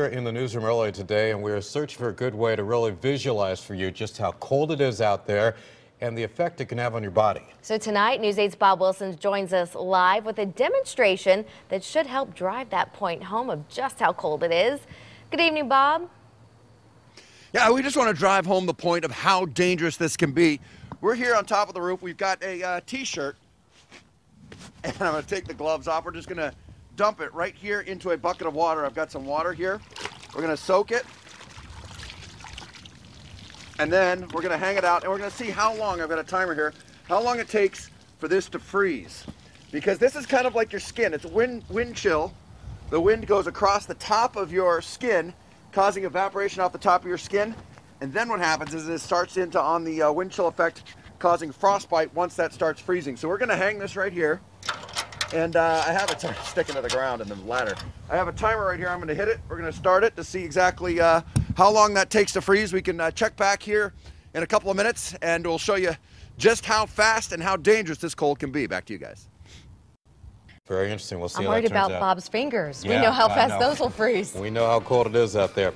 We're in the newsroom earlier today, and we are searching for a good way to really visualize for you just how cold it is out there and the effect it can have on your body. So tonight, News 8's Bob Wilson joins us live with a demonstration that should help drive that point home of just how cold it is. Good evening, Bob. Yeah, we just want to drive home the point of how dangerous this can be. We're here on top of the roof. We've got a uh, t-shirt, and I'm going to take the gloves off. We're just going to dump it right here into a bucket of water. I've got some water here. We're to soak it. And then we're to hang it out and we're to see how long, I've got a timer here, how long it takes for this to freeze. Because this is kind of like your skin. It's wind, wind chill. The wind goes across the top of your skin, causing evaporation off the top of your skin. And then what happens is it starts into on the uh, wind chill effect, causing frostbite once that starts freezing. So we're to hang this right here. And uh, I have it sticking to the ground in the ladder. I have a timer right here. I'm going to hit it. We're going to start it to see exactly uh, how long that takes to freeze. We can uh, check back here in a couple of minutes, and we'll show you just how fast and how dangerous this cold can be. Back to you guys. Very interesting. We'll see I'm how worried that turns about out. Bob's fingers. Yeah, we know how fast know. those will freeze. We know how cold it is out there.